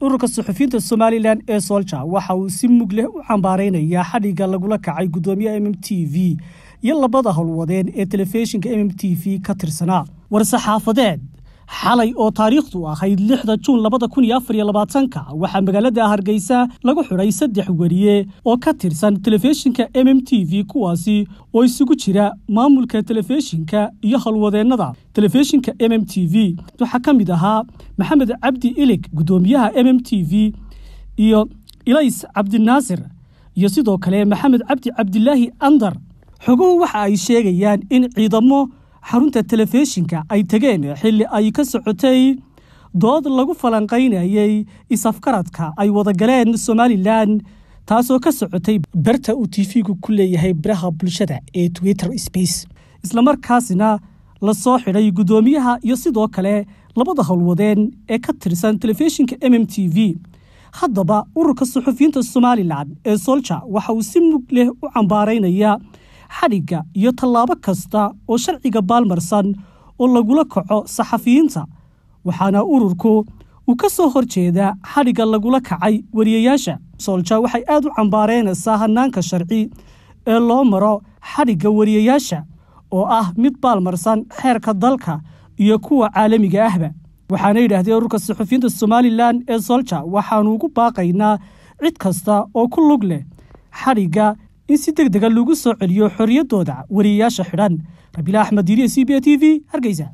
ururka suxufiyiinta somalilan ee soolja waxa uu si mug leh u cambaaraynayaa xadhigga lagula kacay guddoomiyaha m m t v iyo labada howlwadeen ee telefishinka m m t v ka tirsanaa. War-saxaafadeed xalay oo taariikhdu ahayd lixda juun labada kun iyo afar iyo labaatanka waxaa magaalada hargeysa lagu xidhay saddex weriye oo ka tirsan telefishinka m m t v kuwaasi oo isugu jira maamulka telefishinka iyo howlwadeennada telefishinka m m t v waxaa ka mid ahaa maxamed cabdi ilig guddoomiyaha m m t v iyo ilays cabdinaasir iyo sidoo kale maxamed cabdi cabdilaahi andar. Xoguhu waxa ay sheegayaan in ciidamo xarunta telefishinka ay tegeen xilli ay ka socotay dood lagu falanqaynayay isafkaradka ay wadagaleen somalilan taasoo ka socotay barta uu tv-gu ku leeyahay baraha bulshada ee twitter space. Islamarkaasina la soo xidhay guddoomiyaha iyo sidoo kale labada howlwadeen ee ka tirsan telefishinka m m t v. Haddaba ururka suxufiyiinta somalilan ee solja waxa uu si mug leh u cambaaraynaya xadhigga iyo tallaabo kasta oo sharciga baalmarsan oo lagula kaco saxafiyiinta waxaana ururku uu ka soo hor jeedaa xadhigga lagula kacay wariyayaasha. Soolja waxay aad u cambaaraynaysaa hanaanka sharci ee loo maro xadhigga wariyayaasha oo ah mid baalmarsan xeerka dalka iyo kuwa caalamiga ahba. Waxaana yidhaahdeen ururka suxufiyiinta somalilan ee solja waxaanu ugu baaqaynaa cid kasta oo ku lug leh xadhigga in si deg dega lagu soo celiyo xorriyaddooda wariyayaasha xidhan rabiila axmed diiriye c b a t v hargeysa